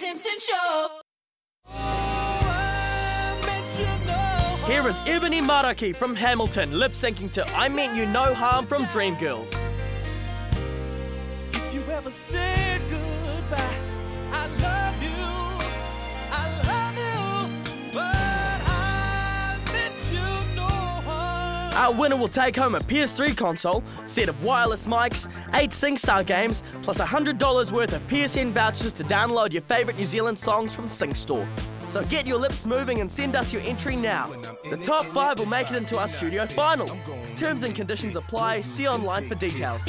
Simpson Show. Here is Ebony Maraki from Hamilton, lip syncing to I Meant You No Harm from Dreamgirls. Our winner will take home a PS3 console, set of wireless mics, 8 SingStar games, plus $100 worth of PSN vouchers to download your favourite New Zealand songs from SingStore. So get your lips moving and send us your entry now. The top 5 will make it into our studio final. Terms and conditions apply, see online for details.